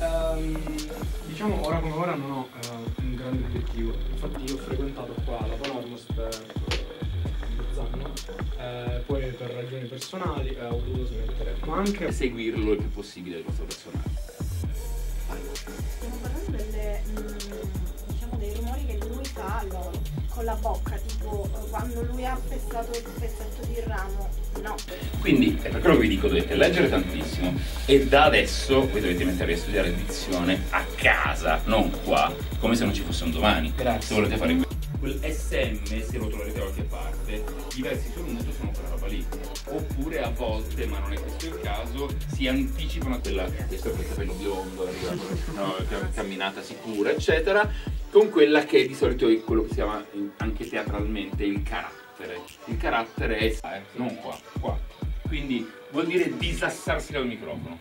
Ehm, diciamo ora come ora non ho eh, un grande obiettivo, infatti io ho frequentato qua la Panormos per eh, mezzo anno, eh, poi per ragioni personali eh, ho dovuto smettere, ma anche seguirlo il più possibile il vostro personaggio. Con la bocca, tipo quando lui ha pestato il pezzetto di ramo. No. Quindi è per quello che vi dico, dovete leggere tantissimo e da adesso voi dovete mettervi a studiare dizione a casa, non qua, come se non ci fosse un domani. Grazie. Se volete fare. Quel SM, se lo troverete da qualche parte, i versi sul muto sono quella roba lì. Oppure a volte, ma non è questo il caso, si anticipano a quella, questo è quel capello biondo, arriva, no, cam- camminata sicura, eccetera, con quella che di solito è quello che si chiama anche teatralmente il carattere. Il carattere è, eh, non qua, qua. Quindi vuol dire disassarsi dal microfono.